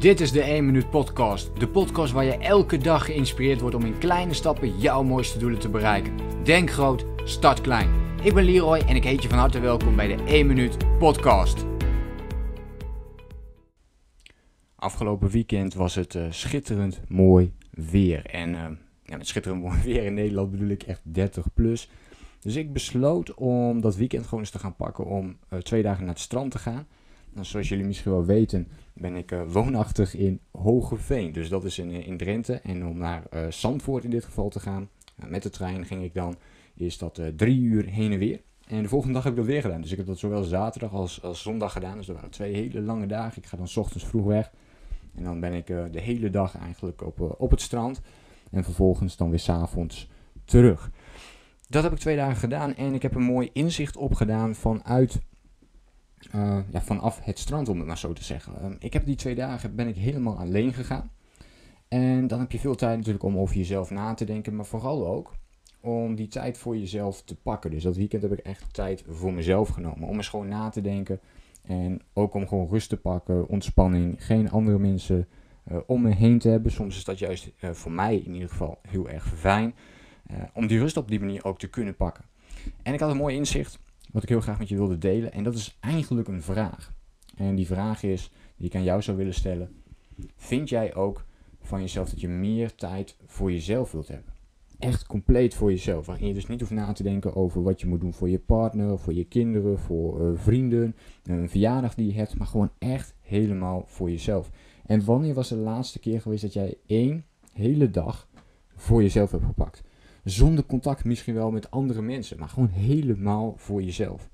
Dit is de 1 Minuut Podcast. De podcast waar je elke dag geïnspireerd wordt om in kleine stappen jouw mooiste doelen te bereiken. Denk groot, start klein. Ik ben Leroy en ik heet je van harte welkom bij de 1 Minuut Podcast. Afgelopen weekend was het uh, schitterend mooi weer. En uh, ja, met schitterend mooi weer in Nederland bedoel ik echt 30 plus. Dus ik besloot om dat weekend gewoon eens te gaan pakken om uh, twee dagen naar het strand te gaan. Nou, zoals jullie misschien wel weten, ben ik uh, woonachtig in Hogeveen. Dus dat is in, in Drenthe. En om naar uh, Zandvoort in dit geval te gaan, met de trein ging ik dan, is dat drie uur heen en weer. En de volgende dag heb ik dat weer gedaan. Dus ik heb dat zowel zaterdag als, als zondag gedaan. Dus dat waren twee hele lange dagen. Ik ga dan s ochtends vroeg weg. En dan ben ik de hele dag eigenlijk op, op het strand. En vervolgens dan weer s'avonds terug. Dat heb ik twee dagen gedaan en ik heb een mooi inzicht opgedaan vanuit uh, ja, vanaf het strand, om het maar zo te zeggen. Um, ik heb die twee dagen ben ik helemaal alleen gegaan. En dan heb je veel tijd natuurlijk om over jezelf na te denken, maar vooral ook om die tijd voor jezelf te pakken. Dus dat weekend heb ik echt tijd voor mezelf genomen. Om eens gewoon na te denken. En ook om gewoon rust te pakken, ontspanning, geen andere mensen uh, om me heen te hebben. Soms is dat juist uh, voor mij in ieder geval heel erg fijn. om die rust op die manier ook te kunnen pakken. En ik had een mooi inzicht wat ik heel graag met je wilde delen. En dat is eigenlijk een vraag. En die vraag is, die ik aan jou zou willen stellen. Vind jij ook van jezelf dat je meer tijd voor jezelf wilt hebben? Echt compleet voor jezelf. Waarin je dus niet hoeft na te denken over wat je moet doen voor je partner, voor je kinderen, voor uh, vrienden, een verjaardag die je hebt. Maar gewoon echt helemaal voor jezelf. En wanneer was de laatste keer geweest dat jij één hele dag voor jezelf hebt gepakt? Zonder contact misschien wel met andere mensen, maar gewoon helemaal voor jezelf.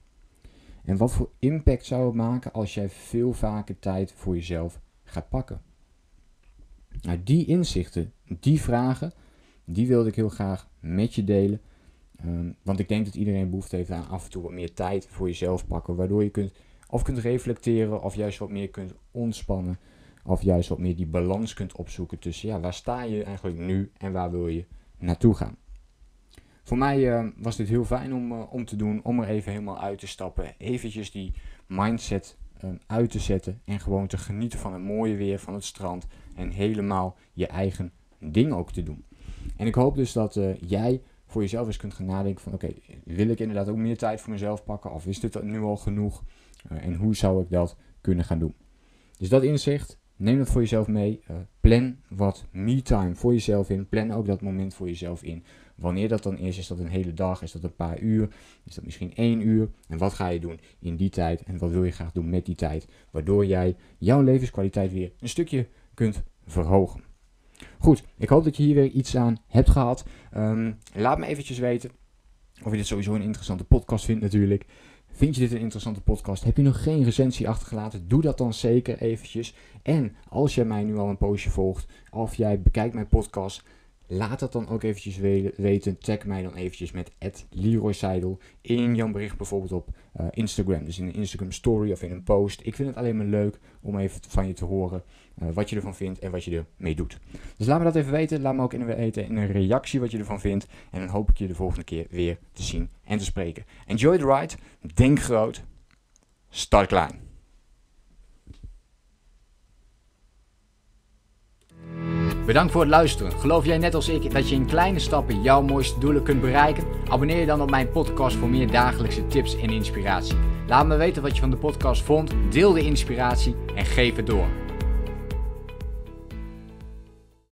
En wat voor impact zou het maken als jij veel vaker tijd voor jezelf gaat pakken? Nou, die inzichten, die vragen, die wilde ik heel graag met je delen. Um, want ik denk dat iedereen behoefte heeft aan af en toe wat meer tijd voor jezelf pakken. Waardoor je kunt, of kunt reflecteren, of juist wat meer kunt ontspannen. Of juist wat meer die balans kunt opzoeken tussen ja, waar sta je eigenlijk nu en waar wil je naartoe gaan. Voor mij uh, was dit heel fijn om, uh, om te doen, om er even helemaal uit te stappen. Eventjes die mindset uh, uit te zetten en gewoon te genieten van het mooie weer, van het strand. En helemaal je eigen ding ook te doen. En ik hoop dus dat jij voor jezelf eens kunt gaan nadenken van oké, wil ik inderdaad ook meer tijd voor mezelf pakken? Of is dit nu al genoeg? en hoe zou ik dat kunnen gaan doen? Dus dat inzicht, neem dat voor jezelf mee. plan wat me-time voor jezelf in. Plan ook dat moment voor jezelf in. Wanneer dat dan is, is dat een hele dag, is dat een paar uur, is dat misschien één uur. En wat ga je doen in die tijd en wat wil je graag doen met die tijd, waardoor jij jouw levenskwaliteit weer een stukje kunt verhogen. Goed, ik hoop dat je hier weer iets aan hebt gehad. Um, laat me eventjes weten of je dit sowieso een interessante podcast vindt natuurlijk. Vind je dit een interessante podcast? Heb je nog geen recensie achtergelaten? Doe dat dan zeker eventjes. En als jij mij nu al een poosje volgt, of jij bekijkt mijn podcast, Laat dat dan ook eventjes weten. Tag mij dan eventjes met Leroy Seidel in jouw bericht bijvoorbeeld op uh, Instagram. Dus in een Instagram story of in een post. Ik vind het alleen maar leuk om even van je te horen uh, wat je ervan vindt en wat je ermee doet. Dus laat me dat even weten. Laat me ook in weten in een reactie wat je ervan vindt. En dan hoop ik je de volgende keer weer te zien en te spreken. Enjoy the ride. Denk groot. Start klein. Bedankt voor het luisteren. Geloof jij net als ik dat je in kleine stappen jouw mooiste doelen kunt bereiken? Abonneer je dan op mijn podcast voor meer dagelijkse tips en inspiratie. Laat me weten wat je van de podcast vond, deel de inspiratie en geef het door.